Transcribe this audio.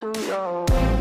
to your